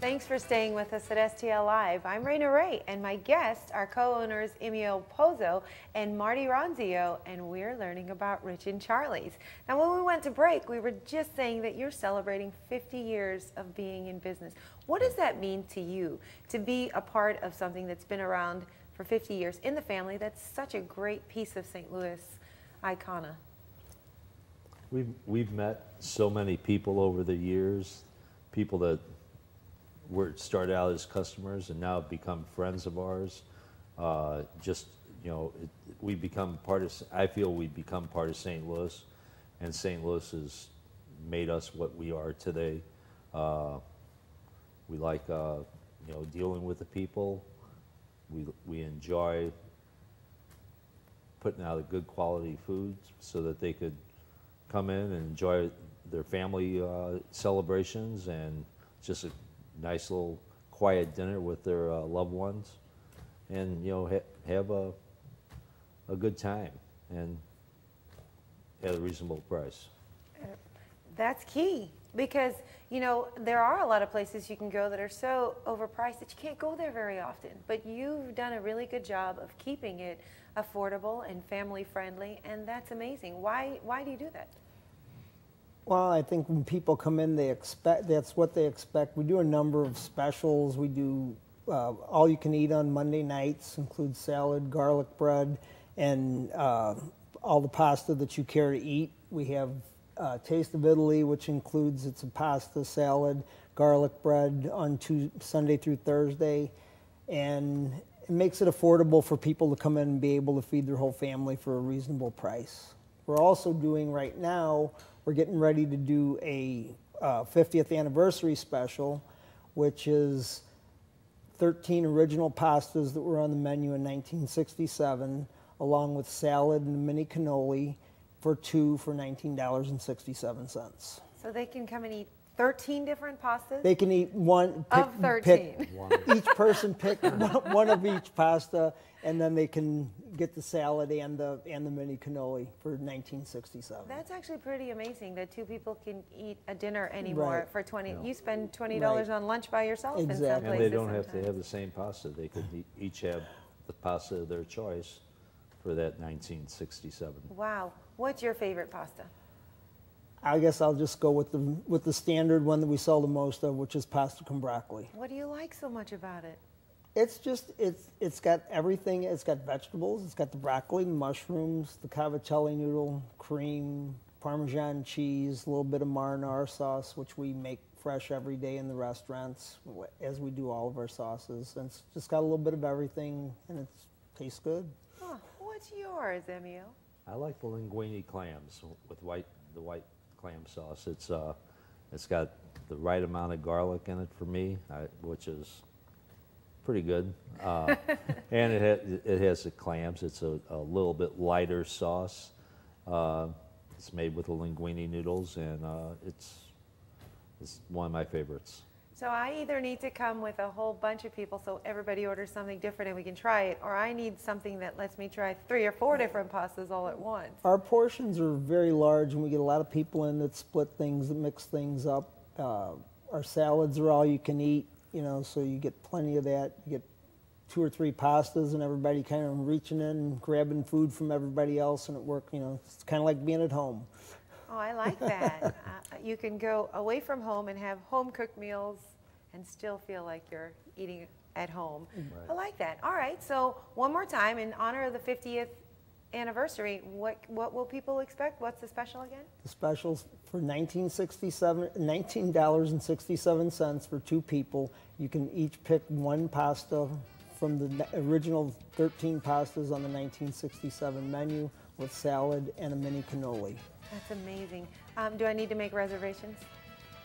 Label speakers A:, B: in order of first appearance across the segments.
A: Thanks for staying with us at STL Live. I'm Raynah Rey, and my guests are co-owners Emil Pozzo and Marty Ronzio, and we're learning about Rich and Charlie's. Now, when we went to break, we were just saying that you're celebrating 50 years of being in business. What does that mean to you to be a part of something that's been around for 50 years in the family? That's such a great piece of St. Louis icona.
B: We've, we've met so many people over the years, people that were started out as customers and now have become friends of ours. Uh, just you know, it, we become part of. I feel we become part of St. Louis, and St. Louis has made us what we are today. Uh, we like uh, you know dealing with the people. We we enjoy putting out a good quality food so that they could come in and enjoy their family uh, celebrations and just a nice little quiet dinner with their uh, loved ones, and you know ha have a a good time and at a reasonable price.
A: That's key because you know there are a lot of places you can go that are so overpriced that you can't go there very often. But you've done a really good job of keeping it affordable and family friendly, and that's amazing. Why why do you do that?
C: Well, I think when people come in, they expect that's what they expect. We do a number of specials. We do uh, all you can eat on Monday nights, includes salad, garlic bread, and uh, all the pasta that you care to eat. We have uh, Taste of Italy, which includes it's a pasta, salad, garlic bread on two, Sunday through Thursday, and it makes it affordable for people to come in and be able to feed their whole family for a reasonable price. We're also doing right now we're getting ready to do a uh, 50th anniversary special, which is 13 original pastas that were on the menu in 1967, along with salad and mini cannoli for two for $19.67.
A: So they can come and eat 13 different pastas?
C: They can eat one.
A: Pick, of 13.
C: Pick, each person pick one of each pasta, and then they can get the salad and the and the mini cannoli for 1967.
A: That's actually pretty amazing that two people can eat a dinner anymore
C: right.
A: for 20. You spend $20 right. on lunch by yourself
C: exactly.
A: in some
B: places. And they don't
A: sometimes.
B: have to have the same pasta. They could each have the pasta of their choice for that 1967.
A: Wow. What's your favorite pasta?
C: I guess I'll just go with the with the standard one that we sell the most of, which is pasta con broccoli.
A: What do you like so much about it?
C: It's just it's it's got everything. It's got vegetables. It's got the broccoli, the mushrooms, the cavatelli noodle, cream, Parmesan cheese, a little bit of marinara sauce, which we make fresh every day in the restaurants, as we do all of our sauces. And it's just got a little bit of everything, and it tastes good.
A: Huh. What's yours, Emil?
B: I like the linguine clams with white the white clam sauce. It's uh, it's got the right amount of garlic in it for me, I, which is pretty good. Uh, and it, ha it has the clams. It's a, a little bit lighter sauce. Uh, it's made with the linguine noodles, and uh, it's it's one of my favorites.
A: So I either need to come with a whole bunch of people so everybody orders something different and we can try it, or I need something that lets me try three or four different pastas all at once.
C: Our portions are very large and we get a lot of people in that split things, that mix things up. Uh, our salads are all you can eat, you know, so you get plenty of that. You get two or three pastas and everybody kind of reaching in and grabbing food from everybody else and it works, you know, it's kind of like being at home.
A: Oh, I like that. you can go away from home and have home cooked meals and still feel like you're eating at home. Right. I like that. All right, so one more time, in honor of the 50th anniversary, what, what will people expect? What's the special again?
C: The specials for 1967, $19.67 for two people. You can each pick one pasta from the original 13 pastas on the 1967 menu with salad and a mini cannoli.
A: That's amazing. Um, do I need to make reservations?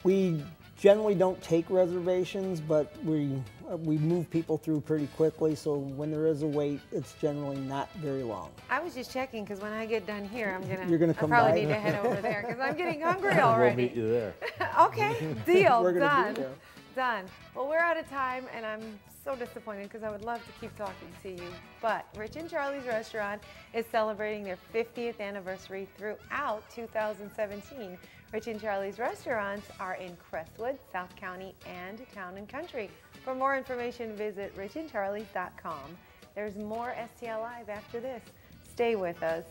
C: We generally don't take reservations, but we uh, we move people through pretty quickly. So when there is a wait, it's generally not very long.
A: I was just checking because when I get done here, I'm gonna.
C: You're gonna come
A: I probably
C: by.
A: need to head over there because I'm getting hungry already.
B: We'll meet you there.
A: okay, deal.
C: We're gonna
A: done.
C: be there.
A: Done. Well, we're out of time, and I'm so disappointed because I would love to keep talking to you. But Rich and Charlie's Restaurant is celebrating their 50th anniversary throughout 2017. Rich and Charlie's Restaurants are in Crestwood, South County, and Town and Country. For more information, visit richandcharlies.com. There's more STL Live after this. Stay with us.